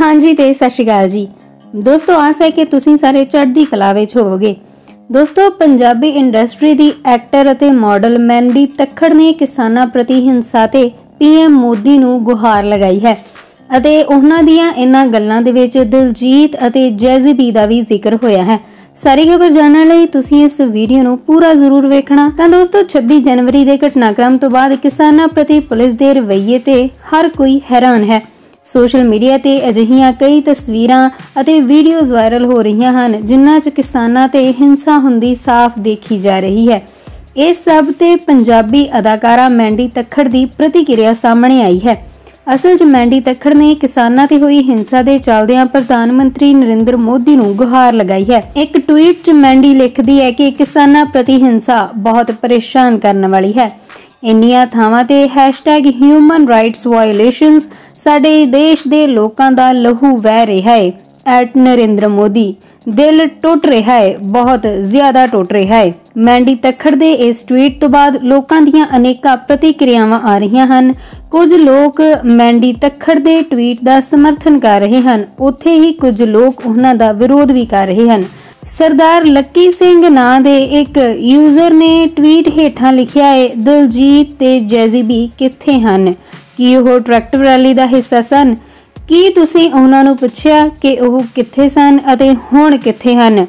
ਹਾਂਜੀ ਤੇ ਸਤਿ ਸ਼੍ਰੀ ਅਕਾਲ ਜੀ। ਦੋਸਤੋ, ਆਸ ਹੈ ਕਿ ਤੁਸੀਂ ਸਾਰੇ ਚੜ੍ਹਦੀ ਕਲਾ ਵਿੱਚ ਹੋਵੋਗੇ। ਦੋਸਤੋ, ਪੰਜਾਬੀ ਇੰਡਸਟਰੀ ਦੀ ਐਕਟਰ ਅਤੇ ਮਾਡਲ ਮੈਂਡੀ ਤੱਖੜ ਨੇ ਕਿਸਾਨਾਂ ਪ੍ਰਤੀ ਹਿੰਸਾ ਤੇ ਪੀਐਮ ਮੋਦੀ ਨੂੰ ਗੁਹਾਰ ਲਗਾਈ ਹੈ ਅਤੇ ਉਹਨਾਂ ਦੀਆਂ ਇਹਨਾਂ ਗੱਲਾਂ ਦੇ ਵਿੱਚ ਦਿਲਜੀਤ ਅਤੇ ਜੈਜ਼ਬੀ ਦਾ ਵੀ ਜ਼ਿਕਰ ਹੋਇਆ ਹੈ। ਸਾਰੀ ਖਬਰ ਜਾਣਨ ਲਈ ਤੁਸੀਂ ਇਸ ਵੀਡੀਓ ਨੂੰ ਪੂਰਾ ਜ਼ਰੂਰ ਵੇਖਣਾ। ਤਾਂ ਦੋਸਤੋ 26 ਜਨਵਰੀ ਦੇ ਘਟਨਾਕ੍ਰਮ ਤੋਂ ਬਾਅਦ ਕਿਸਾਨਾਂ ਪ੍ਰਤੀ ਪੁਲਿਸ ਦੇ ਰਵੱਈਏ ਤੇ ਹਰ ਕੋਈ ਹੈਰਾਨ ਹੈ। ਸੋਸ਼ਲ ਮੀਡੀਆ ਤੇ ਅਜਿਹੀਆਂ ਕਈ ਤਸਵੀਰਾਂ ਅਤੇ ਵੀਡੀਓਜ਼ ਵਾਇਰਲ ਹੋ ਰਹੀਆਂ ਹਨ, ਜਿਨ੍ਹਾਂ 'ਚ ਕਿਸਾਨਾਂ ਤੇ ਹਿੰਸਾ ਹੁੰਦੀ ਸਾਫ਼ ਦੇਖੀ ਜਾ ਰਹੀ ਹੈ। ਇਹ ਸਭ ਤੇ ਪੰਜਾਬੀ ਅਦਾਕਾਰਾ ਮੈਂਡੀ ਤੱਖੜ ਦੀ ਪ੍ਰਤੀਕਿਰਿਆ ਸਾਹਮਣੇ ਆਈ ਹੈ। ਅਸਲ 'ਚ ਮੈਂਡੀ ਤੱਖੜ ਨੇ ਕਿਸਾਨਾਂ ਤੇ ਹੋਈ ਹਿੰਸਾ ਦੇ ਚੱਲਦਿਆਂ ਪ੍ਰਧਾਨ ਮੰਤਰੀ ਨਰਿੰਦਰ ਮੋਦੀ ਨੂੰ ਗੁਹਾਰ ਲਗਾਈ ਹੈ। ਇੱਕ ਟਵੀਟ 'ਚ ਮੈਂਡੀ ਲਿਖਦੀ ਹੈ ਕਿ ਕਿਸਾਨਾਂ ਪ੍ਰਤੀ ਹਿੰਸਾ ਬਹੁਤ ਪਰੇਸ਼ਾਨ ਕਰਨ ਵਾਲੀ ਹੈ। ਇੰਨੀਆਂ ਥਾਵਾਂ ਤੇ #humanrightsviolations ਸਾਡੇ ਦੇਸ਼ ਦੇ ਲੋਕਾਂ ਦਾ ਲਹੂ ਵਹਿ ਰਿਹਾ ਹੈ ਐਟ ਨਰਿੰਦਰ ਮੋਦੀ, ਦਿਲ ਟੁੱਟ ਰਿਹਾ ਹੈ ਬਹੁਤ ਜ਼ਿਆਦਾ ਟੁੱਟ ਰਿਹਾ ਹੈ ਮੈਂਡੀ ਤਖੜ ਦੇ ਇਸ ਟਵੀਟ ਤੋਂ ਬਾਅਦ ਲੋਕਾਂ ਦੀਆਂ ਅਨੇਕਾਂ ਪ੍ਰਤੀਕਿਰਿਆਵਾਂ ਆ ਰਹੀਆਂ ਹਨ। ਕੁਝ ਲੋਕ ਮੈਂਡੀ ਤਖੜ ਦੇ ਟਵੀਟ ਦਾ ਸਮਰਥਨ ਕਰ ਰਹੇ ਹਨ। ਉੱਥੇ ਹੀ ਕੁਝ ਲੋਕ ਉਹਨਾਂ ਦਾ ਵਿਰੋਧ ਵੀ ਕਰ ਰਹੇ ਹਨ। ਸਰਦਾਰ ਲੱਕੀ ਸਿੰਘ ਨਾਂ ਦੇ ਇੱਕ ਯੂਜ਼ਰ ਨੇ ਟਵੀਟ ਹੇਠਾਂ ਲਿਖਿਆ ਹੈ ਦਿਲਜੀਤ ਤੇ ਜੈਜ਼ੀਬੀ ਕਿੱਥੇ ਹਨ? ਕੀ ਉਹ ਟਰੈਕਟਰ ਰੈਲੀ ਦਾ ਹਿੱਸਾ ਸਨ। ਕੀ ਤੁਸੀਂ ਉਹਨਾਂ ਨੂੰ ਪੁੱਛਿਆ ਕਿ ਉਹ ਕਿੱਥੇ ਸਨ ਅਤੇ ਹੁਣ ਕਿੱਥੇ ਹਨ?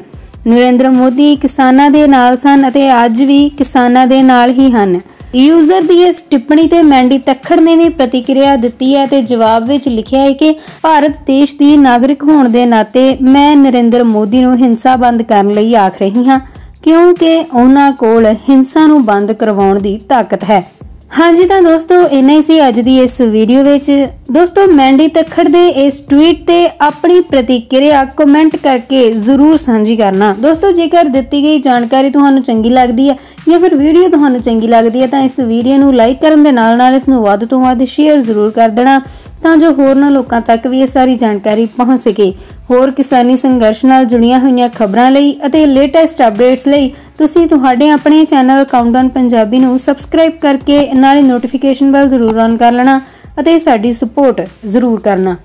ਨਰਿੰਦਰ ਮੋਦੀ ਕਿਸਾਨਾਂ ਦੇ ਨਾਲ ਸਨ ਅਤੇ ਅੱਜ ਵੀ ਕਿਸਾਨਾਂ ਦੇ ਨਾਲ ਹੀ ਹਨ। ਯੂਜ਼ਰ ਦੀ ਇਸ ਟਿੱਪਣੀ ਤੇ ਮੈਂਡੀ ਤੱਖੜ ਨੇ ਵੀ ਪ੍ਰਤੀਕਿਰਿਆ ਦਿੱਤੀ ਹੈ ਤੇ ਜਵਾਬ ਵਿੱਚ ਲਿਖਿਆ ਹੈ ਕਿ ਭਾਰਤ ਦੇਸ਼ ਦੀ ਨਾਗਰਿਕ ਹੋਣ ਦੇ ਨਾਤੇ ਮੈਂ ਨਰਿੰਦਰ ਮੋਦੀ ਨੂੰ ਹਿੰਸਾ ਬੰਦ ਕਰਨ ਲਈ ਆਖ ਰਹੀ ਹਾਂ, ਕਿਉਂਕਿ ਉਹਨਾਂ ਕੋਲ ਹਿੰਸਾ ਨੂੰ ਬੰਦ ਕਰਵਾਉਣ ਦੀ ਤਾਕਤ ਹੈ। ਹਾਂਜੀ ਤਾਂ ਦੋਸਤੋ, ਇੰਨਾ ਹੀ ਸੀ ਅੱਜ ਦੀ ਇਸ ਵੀਡੀਓ ਵਿੱਚ। ਦੋਸਤੋ ਮੈਂਡੀ ਤਖੜ ਦੇ ਇਸ ਟਵੀਟ ਤੇ ਆਪਣੀ ਪ੍ਰਤੀਕਿਰਿਆ ਕਮੈਂਟ ਕਰਕੇ ਜ਼ਰੂਰ ਸਾਂਝੀ ਕਰਨਾ। ਦੋਸਤੋ, ਜੇਕਰ ਦਿੱਤੀ ਗਈ ਜਾਣਕਾਰੀ ਤੁਹਾਨੂੰ ਚੰਗੀ ਲੱਗਦੀ ਹੈ ਜਾਂ ਫਿਰ ਵੀਡੀਓ ਤੁਹਾਨੂੰ ਚੰਗੀ ਲੱਗਦੀ ਹੈ, ਤਾਂ ਇਸ ਵੀਡੀਓ ਨੂੰ ਲਾਈਕ ਕਰਨ ਦੇ ਨਾਲ ਨਾਲ ਇਸ ਨੂੰ ਵੱਧ ਤੋਂ ਵੱਧ ਸ਼ੇਅਰ ਜ਼ਰੂਰ ਕਰ ਦੇਣਾ, ਤਾਂ ਜੋ ਹੋਰਨਾਂ ਲੋਕਾਂ ਤੱਕ ਵੀ ਇਹ ਸਾਰੀ ਜਾਣਕਾਰੀ ਪਹੁੰਚ ਸਕੇ। ਹੋਰ ਕਿਸਾਨੀ ਸੰਘਰਸ਼ ਨਾਲ ਜੁੜੀਆਂ ਹੋਈਆਂ ਖਬਰਾਂ ਲਈ ਅਤੇ ਲੇਟੈਸਟ ਅਪਡੇਟਸ ਲਈ ਤੁਸੀਂ ਤੁਹਾਡੇ ਆਪਣੇ ਚੈਨਲ ਕਾਊਂਟਡਾਊਨ ਪੰਜਾਬੀ ਨੂੰ ਸਬਸਕ੍ਰਾਈਬ ਕਰਕੇ ਨਾਲੇ ਨੋਟੀਫਿਕੇਸ਼ਨ ਬੈਲ ਜ਼ਰੂਰ ਔਨ ਕਰ ਲੈਣਾ ਅਤੇ ਸਾਡੀ ਸਪੋਰਟ ਜ਼ਰੂਰ ਕਰਨਾ।